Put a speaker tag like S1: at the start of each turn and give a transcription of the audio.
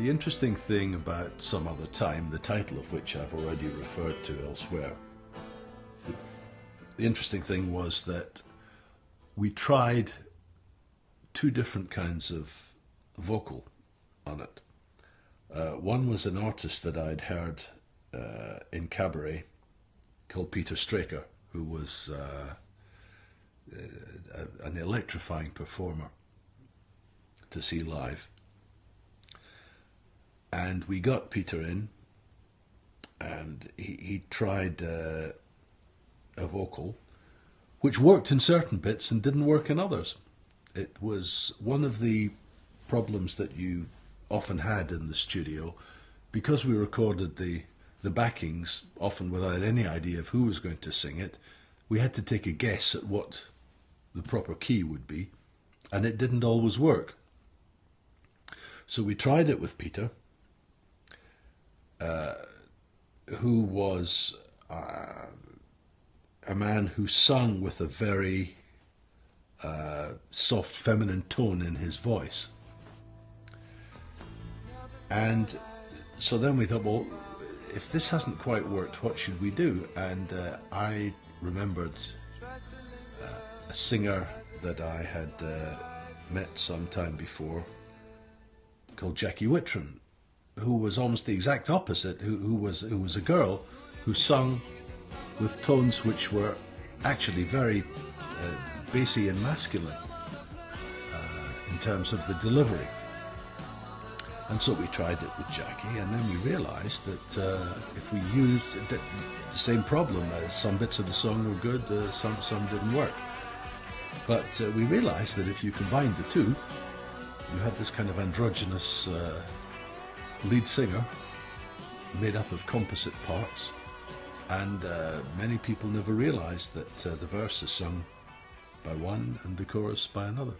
S1: The interesting thing about Some Other Time, the title of which I've already referred to elsewhere, the interesting thing was that we tried two different kinds of vocal on it. Uh, one was an artist that I'd heard uh, in cabaret called Peter Straker, who was uh, an electrifying performer to see live. And we got Peter in, and he, he tried uh, a vocal, which worked in certain bits and didn't work in others. It was one of the problems that you often had in the studio because we recorded the the backings often without any idea of who was going to sing it. We had to take a guess at what the proper key would be, and it didn't always work. So we tried it with Peter, uh, who was uh, a man who sung with a very uh, soft feminine tone in his voice. And so then we thought, well, if this hasn't quite worked, what should we do? And uh, I remembered uh, a singer that I had uh, met some time before called Jaki Whitren, who was almost the exact opposite, who, who, was, who was a girl who sung with tones which were actually very uh, bassy and masculine uh, in terms of the delivery. And so we tried it with Jaki, and then we realized that uh, if we used the same problem, uh, some bits of the song were good, uh, some, some didn't work. But uh, we realized that if you combined the two, you had this kind of androgynous lead singer made up of composite parts, and uh, many people never realized that the verse is sung by one and the chorus by another.